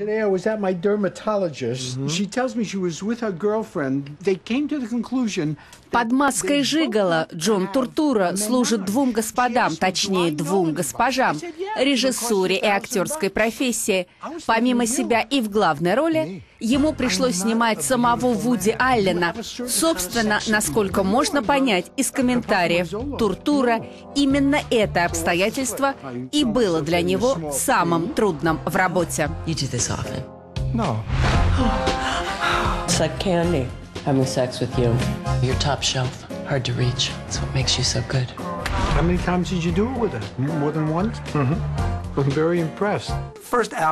Today I was at my dermatologist. She tells me she was with her girlfriend. They came to the conclusion Под маской Жигала Джон Туртура служит двум господам, точнее двум госпожам, режиссуре и актерской профессии. Помимо себя и в главной роли, ему пришлось снимать самого Вуди Аллена. Собственно, насколько можно понять из комментариев Туртура, именно это обстоятельство и было для него самым трудным в работе. It's like candy having sex with you. You're top shelf, hard to reach. That's what makes you so good.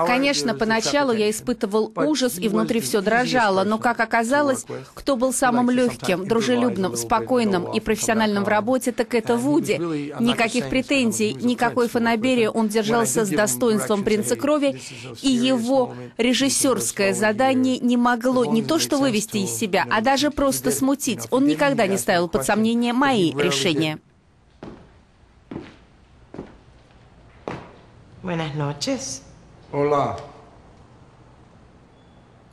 Конечно, поначалу я испытывал ужас, и внутри все дрожало, но, как оказалось, кто был самым легким, дружелюбным, спокойным и профессиональным в работе, так это Вуди. Никаких претензий, никакой фанаберии, он держался с достоинством принца крови, и его режиссерское задание не могло не то что вывести из себя, а даже просто смутить. Он никогда не ставил под сомнение мои решения. Buenas noches. Hola.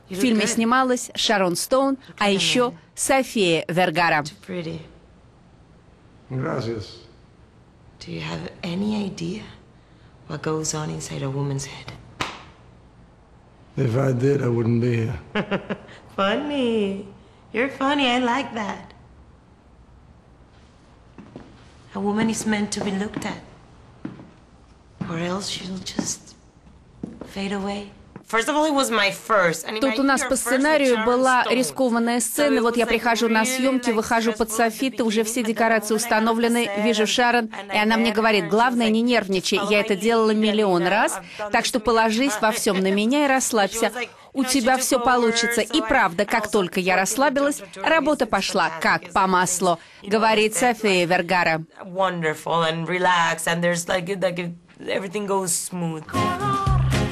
В фильме снималась Шарон Стоун, а еще София Вергара. Pretty. Gracias. Do you have any idea what goes on inside a woman's head? If I did, I wouldn't be here. Funny. You're funny. I like that. A woman is meant to be looked at. Тут у нас по сценарию была рискованная сцена. Вот я прихожу на съемки, выхожу под софиты, уже все декорации установлены, вижу Шарон, и она мне говорит, главное, не нервничай. Я это делала миллион раз, так что положись во всем на меня и расслабься. У тебя все получится. И правда, как только я расслабилась, работа пошла как по маслу, говорит София Вергара. Everything goes smooth.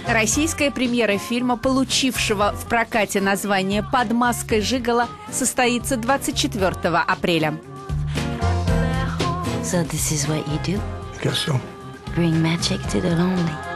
Российская премьера фильма, получившего в прокате название «Под маской Жигала», состоится 24 апреля. So this is what you do? Guess so. Bring magic to the lonely.